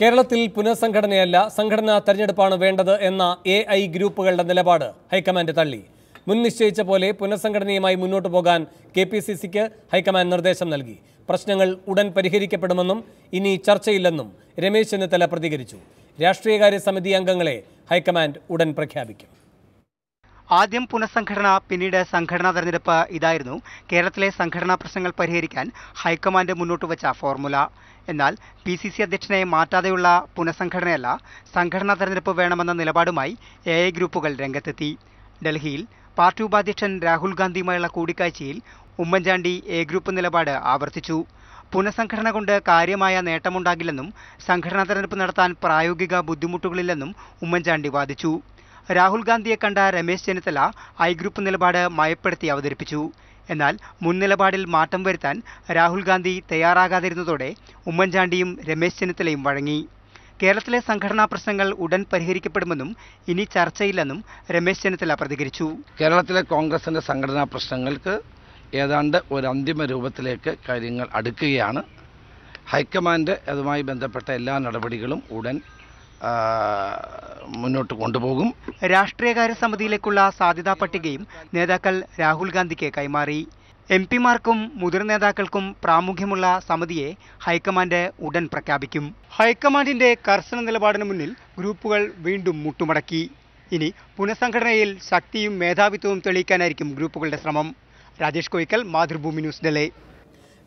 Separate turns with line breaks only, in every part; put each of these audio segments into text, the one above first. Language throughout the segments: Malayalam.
കേരളത്തിൽ പുനഃസംഘടനയല്ല സംഘടനാ തെരഞ്ഞെടുപ്പാണ് വേണ്ടത് എന്ന എ ഐ ഗ്രൂപ്പുകളുടെ നിലപാട് ഹൈക്കമാൻഡ് തള്ളി. മുൻ നിശ്ചയിച്ച പോലെ പുനഃസംഘടനയുമായി മുന്നോട്ടു പോകാൻ കെ പി സി സിക്ക് ഹൈക്കമാൻഡ് നിർദ്ദേശം നൽകി. പ്രശ്നങ്ങൾ ഉടൻ പരിഹരിക്കപ്പെടുമെന്നും ഇനി ചർച്ചയില്ലെന്നും രമേശ് ചെന്നിത്തല പ്രതികരിച്ചു. രാഷ്ട്രീയകാര്യ സമിതി അംഗങ്ങളെ ഹൈക്കമാൻഡ് ഉടൻ പ്രഖ്യാപിക്കും.
ആദ്യം പുനഃസംഘടന പിന്നീട് സംഘടനാ തെരഞ്ഞെടുപ്പ് ഇതായിരുന്നു. കേരളത്തിലെ സംഘടനാ പ്രശ്നങ്ങൾ പരിഹരിക്കാൻ ഹൈക്കമാൻഡ് മുന്നോട്ട് വെച്ച ഫോർമുല. എന്നാൽ പി സി സി അധ്യക്ഷനെ മാറ്റാതെയുള്ള പുനഃസംഘടനയല്ല സംഘടനാ തെരഞ്ഞെടുപ്പ് വേണമെന്ന നിലപാടുമായി എ ഐ ഗ്രൂപ്പുകൾ രംഗത്തെത്തി. ഡൽഹിയിൽ പാർട്ടി ഉപാധ്യക്ഷൻ രാഹുൽ ഗാന്ധിയുമായുള്ള കൂടിക്കാഴ്ചയിൽ ഉമ്മൻചാണ്ടി എ ഗ്രൂപ്പ് നിലപാട് ആവർത്തിച്ചു. പുനഃസംഘടന കൊണ്ട് കാര്യമായ നേട്ടമുണ്ടാകില്ലെന്നും സംഘടനാ തെരഞ്ഞെടുപ്പ് നടത്താൻ പ്രായോഗിക ബുദ്ധിമുട്ടുകളില്ലെന്നും ഉമ്മൻചാണ്ടി വാദിച്ചു. രാഹുൽ ഗാന്ധിയെ കണ്ട രമേശ് ചെന്നിത്തല ഐ ഗ്രൂപ്പ് നിലപാട് മയപ്പെടുത്തി അവതരിപ്പിച്ചു. എന്നാൽ മുൻ നിലപാടിൽ മാറ്റം വരുത്താൻ രാഹുൽ ഗാന്ധി തയ്യാറാകാതിരുന്നതോടെ ഉമ്മൻചാണ്ടിയും രമേശ് ചെന്നിത്തലയും വഴങ്ങി. കേരളത്തിലെ സംഘടനാ പ്രശ്നങ്ങൾ ഉടൻ പരിഹരിക്കപ്പെടുമെന്നും ഇനി ചർച്ചയില്ലെന്നും രമേശ് ചെന്നിത്തല പ്രതികരിച്ചു.
കേരളത്തിലെ കോൺഗ്രസിന്റെ സംഘടനാ പ്രശ്നങ്ങൾക്ക് ഏതാണ്ട് ഒരു അന്തിമ രൂപത്തിലേക്ക് കാര്യങ്ങൾ അടുക്കുകയാണ്. ഹൈക്കമാൻഡ് അതുമായി ബന്ധപ്പെട്ട എല്ലാ നടപടികളും ഉടൻ മുന്നോട്ട് കൊണ്ടുപോകും.
രാഷ്ട്രീയകാര്യ സമിതിയിലേക്കുള്ള സാധ്യതാ പട്ടികയും നേതാക്കൾ രാഹുൽ ഗാന്ധിക്ക് കൈമാറി. എം പിമാർക്കും മുതിർന്ന നേതാക്കൾക്കും പ്രാമുഖ്യമുള്ള സമിതിയെ ഹൈക്കമാൻഡ് ഉടൻ പ്രഖ്യാപിക്കും. ഹൈക്കമാൻഡിന്റെ കർശന നിലപാടിന് മുന്നിൽ ഗ്രൂപ്പുകൾ വീണ്ടും മുട്ടുമടക്കി. ഇനി പുനഃസംഘടനയിൽ ശക്തിയും മേധാവിത്വവും തെളിയിക്കാനായിരിക്കും ഗ്രൂപ്പുകളുടെ ശ്രമം. രാജേഷ് കോയിക്കൽ മാതൃഭൂമി ന്യൂസ് ഡൽഹി.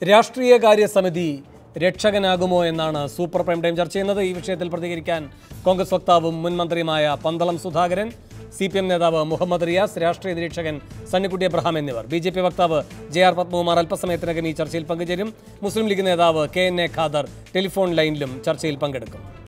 രാഷ്ട്രീയകാര്യ സമിതി രക്ഷകനാകുമോ എന്നാണ് സൂപ്പർ പ്രൈം ടൈം ചർച്ച ചെയ്യുന്നത്. ഈ വിഷയത്തിൽ പ്രതികരിക്കാൻ കോൺഗ്രസ് വക്താവും മുൻ മന്ത്രിയുമായ Pandalam Sudhakaran C P M നേതാവ് മുഹമ്മദ് റിയാസ് രാഷ്ട്രീയ നിരീക്ഷകൻ സണ്ണിക്കുട്ടി അബ്രഹാം എന്നിവർ. ബി ജെ പി വക്താവ് ജെ ആർ പത്മകുമാർ അല്പസമയത്തിനകം ഈ ചർച്ചയിൽ പങ്കുചേരും. മുസ്ലിം ലീഗ് നേതാവ് K N A Khader telephone ലൈനിലും ചർച്ചയിൽ പങ്കെടുക്കും.